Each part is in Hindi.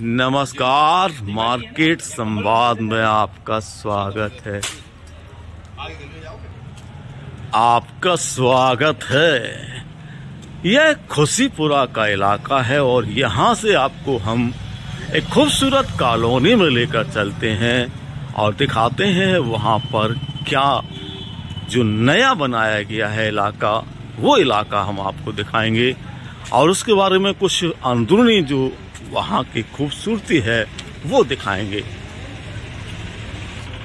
नमस्कार, मार्केट संवाद में आपका स्वागत है। आपका स्वागत है। यह खुशीपुरा का इलाका है और यहाँ से आपको हम एक खूबसूरत कॉलोनी में लेकर चलते हैं और दिखाते हैं वहाँ पर क्या जो नया बनाया गया है इलाका, वो इलाका हम आपको दिखाएँगे। और उसके बारे में कुछ अंदरूनी जो वहाँ की खूबसूरती है, वो दिखाएँगे।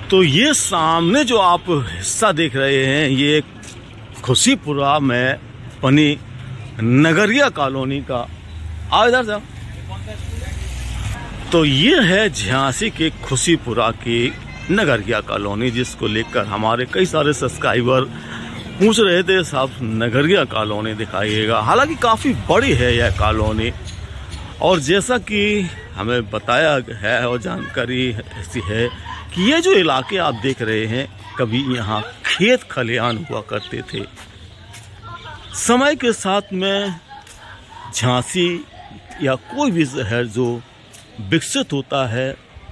तो ये सामने जो आप हिस्सा देख रहे हैं, ये खुशीपुरा में बनी नगरिया कॉलोनी का। आ इधर जाओ। तो ये है झांसी के खुशीपुरा की नगरिया कॉलोनी, जिसको लेकर हमारे कई सारे सब्सक्राइबर पूछ रहे थे, साहब, नगरिया कॉलोनी दिखाइएगा। हालाँकि काफ़ी बड़ी है यह कॉलोनी। और जैसा कि हमें बताया है और जानकारी ऐसी है कि ये जो इलाके आप देख रहे हैं, कभी यहाँ खेत खलिहान हुआ करते थे। समय के साथ में झांसी या कोई भी शहर जो विकसित होता है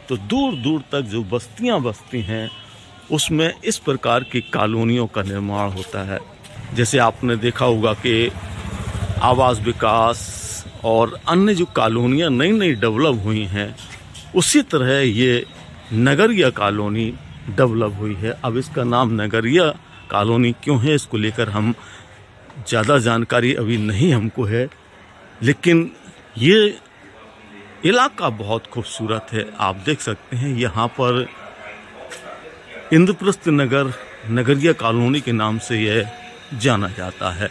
तो दूर दूर तक जो बस्तियाँ बसती हैं, उसमें इस प्रकार की कॉलोनियों का निर्माण होता है। जैसे आपने देखा होगा कि आवास विकास और अन्य जो कॉलोनियाँ नई नई डेवलप हुई हैं, उसी तरह ये नगरिया कॉलोनी डेवलप हुई है। अब इसका नाम नगरिया कॉलोनी क्यों है, इसको लेकर हम ज़्यादा जानकारी अभी नहीं हमको है, लेकिन ये इलाका बहुत खूबसूरत है। आप देख सकते हैं यहाँ पर इंद्रप्रस्थ नगर, नगरिया कॉलोनी के नाम से यह जाना जाता है।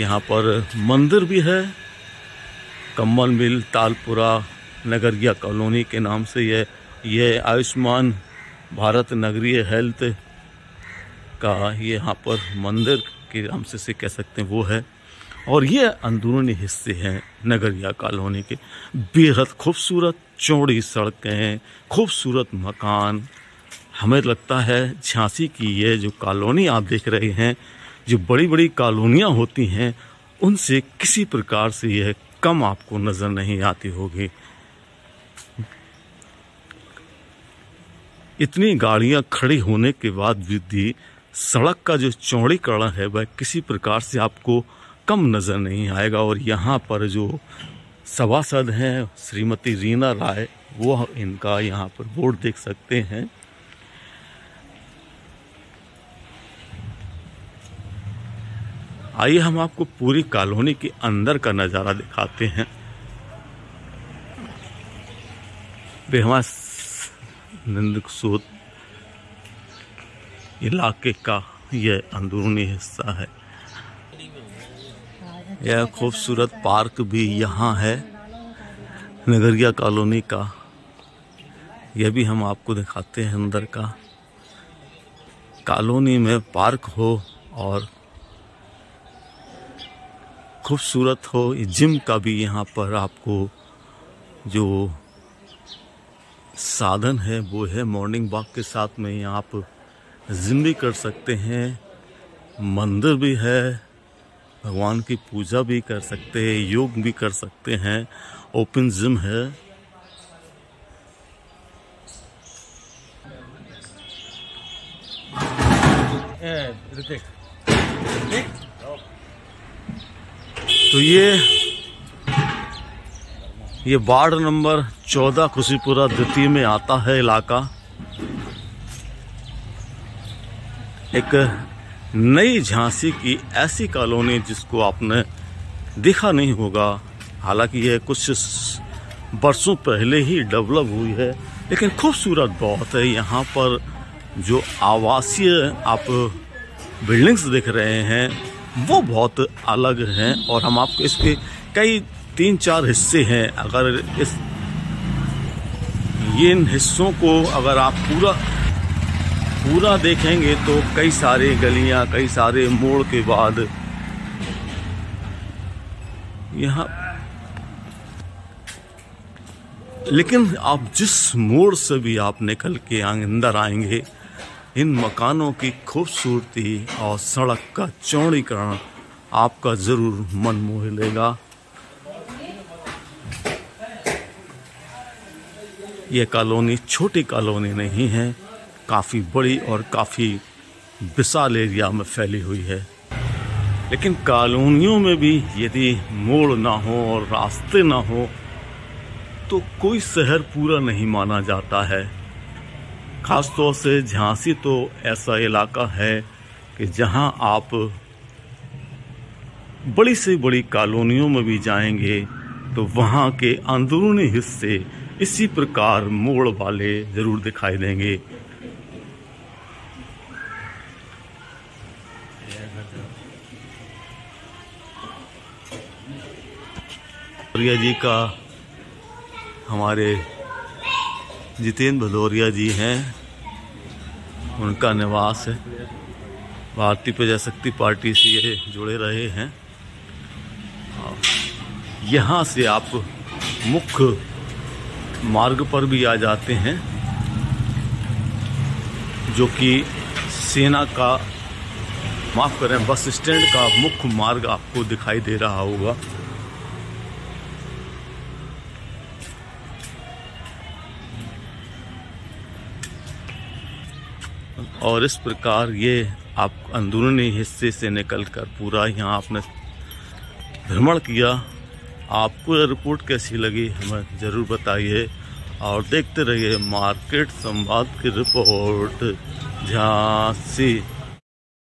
यहाँ पर मंदिर भी है कम्बल मिल, तालपुरा, नगरिया कॉलोनी के नाम से यह यह आयुष्मान भारत नगरीय हेल्थ का ये यहाँ पर मंदिर के नाम से से कह सकते हैं, वो है। और ये अंदरूनी हिस्से हैं नगरिया कॉलोनी के। बेहद खूबसूरत चौड़ी सड़कें खूबसूरत मकान। हमें लगता है झांसी की ये जो कॉलोनी आप देख रहे हैं, जो बड़ी बड़ी कॉलोनियाँ होती हैं, उनसे किसी प्रकार से यह कम आपको नज़र नहीं आती होगी। इतनी गाड़ियाँ खड़ी होने के बाद भी सड़क का जो चौड़ीकरण है, वह किसी प्रकार से आपको कम नज़र नहीं आएगा। और यहाँ पर जो सभासद हैं, श्रीमती रीना राय, वो इनका यहाँ पर बोर्ड देख सकते हैं। आइए हम आपको पूरी कॉलोनी के अंदर का नज़ारा दिखाते हैं। नंदसूद इलाके का यह अंदरूनी हिस्सा है। यह खूबसूरत पार्क भी यहाँ है। नगरिया कॉलोनी का। यह भी हम आपको दिखाते हैं अंदर का। कॉलोनी में पार्क हो और खूबसूरत हो। जिम का भी यहाँ पर आपको जो साधन है, वो है मॉर्निंग वॉक के साथ में आप जिम भी कर सकते हैं। मंदिर भी है, भगवान की पूजा भी कर सकते हैं, योग भी कर सकते हैं। ओपन जिम है। ऋतिक तो ये ये वार्ड नंबर चौदह खुशीपुरा द्वितीय में आता है इलाका। एक नई झांसी की ऐसी कॉलोनी जिसको आपने देखा नहीं होगा। हालाँकि यह कुछ बरसों पहले ही डेवलप हुई है, लेकिन खूबसूरत बहुत है। यहाँ पर जो आवासीय आप बिल्डिंग्स देख रहे हैं वो बहुत अलग हैं और हम आपको इसके कई तीन चार हिस्से हैं। अगर इस ये इन हिस्सों को अगर आप पूरा पूरा देखेंगे तो कई सारे गलियाँ, कई सारे मोड़ के बाद यहाँ लेकिन आप जिस मोड़ से भी आप निकल के अंदर आएँगे इन मकानों की खूबसूरती और सड़क का चौड़ीकरण आपका ज़रूर मन मोह लेगा। ये कॉलोनी छोटी कॉलोनी नहीं है, काफ़ी बड़ी और काफ़ी विशाल एरिया में फैली हुई है। लेकिन कॉलोनियों में भी यदि मोड़ ना हो और रास्ते ना हो तो कोई शहर पूरा नहीं माना जाता है। खासतौर से झांसी तो ऐसा इलाका है कि जहाँ आप बड़ी से बड़ी कॉलोनियों में भी जाएँगे तो वहाँ के अंदरूनी हिस्से इसी प्रकार मोड़ वाले ज़रूर दिखाई देंगे। भदौरिया जी का हमारे जितेंद्र भदौरिया जी हैं। उनका निवास है। भारतीय प्रजाशक्ति पार्टी से ये जुड़े रहे हैं। यहाँ से आप मुख्य मार्ग पर भी आ जाते हैं, जो कि सेना का, माफ़ करें, बस स्टैंड का मुख्य मार्ग आपको दिखाई दे रहा होगा। और इस प्रकार ये आप अंदरूनी हिस्से से निकलकर पूरा यहाँ आपने भ्रमण किया। आपको यह रिपोर्ट कैसी लगी, हमें ज़रूर बताइए और देखते रहिए मार्केट संवाद की रिपोर्ट। झांसी।